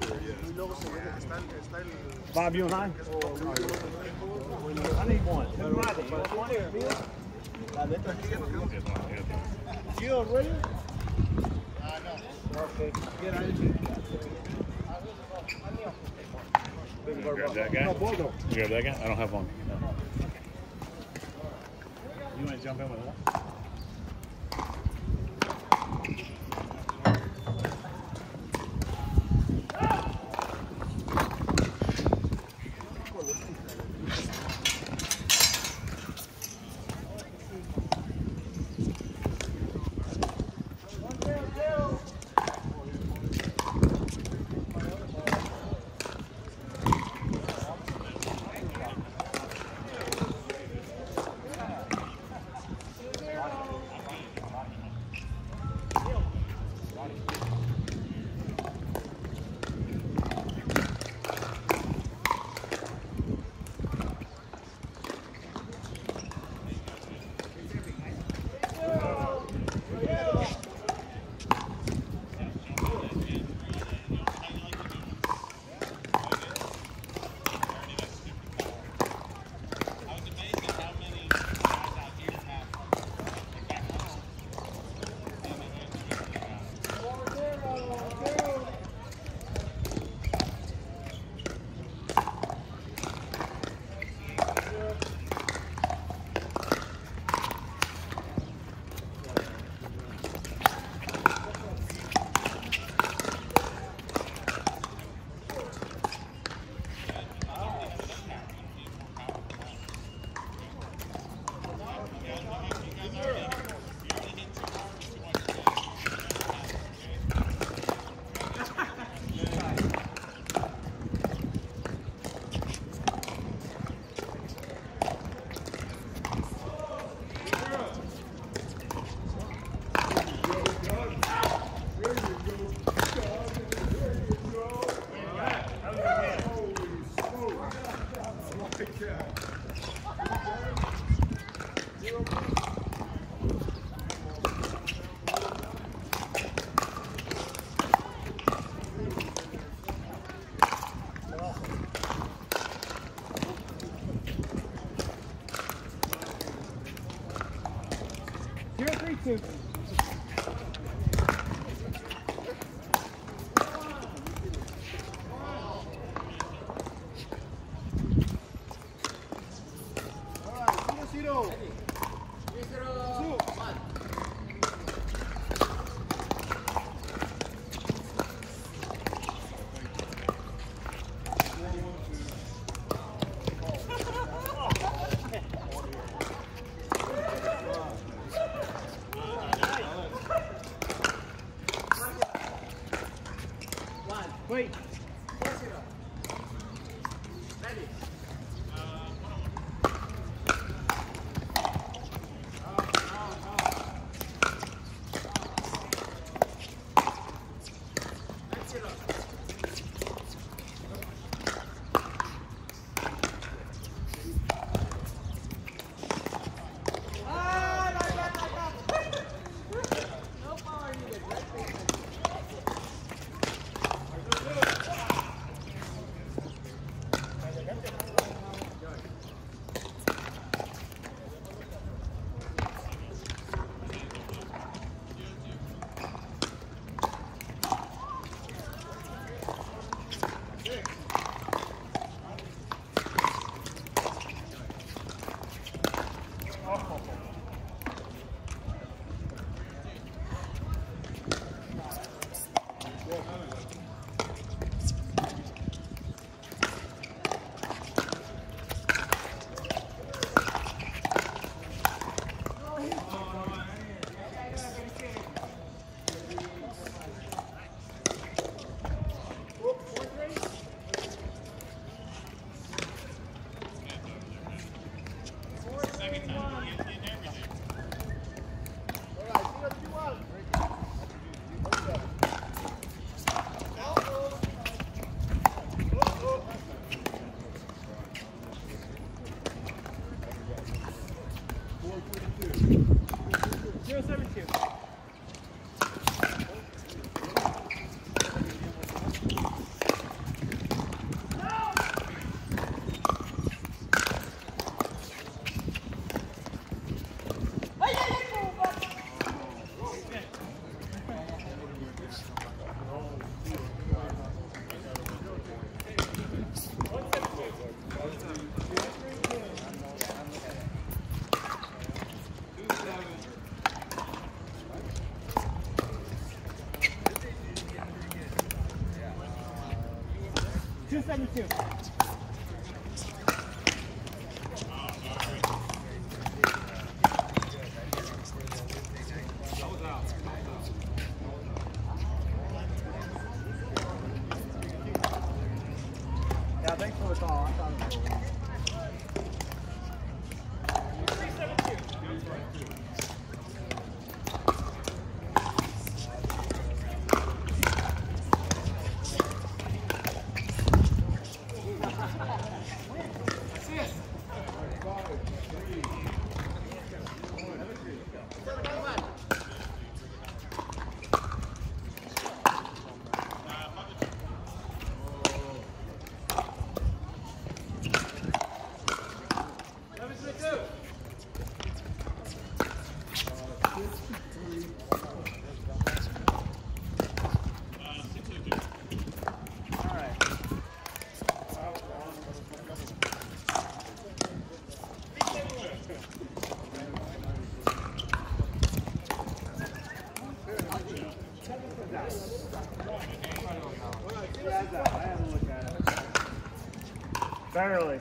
Y luego se viene, está el, está el Bob, you and I? I need one. Letra You ready? Okay. Get out Grab that guy. You grab that guy? I don't have one. You want to jump in with us? Oh. Two seven two. Yeah, thanks for the call. Barely.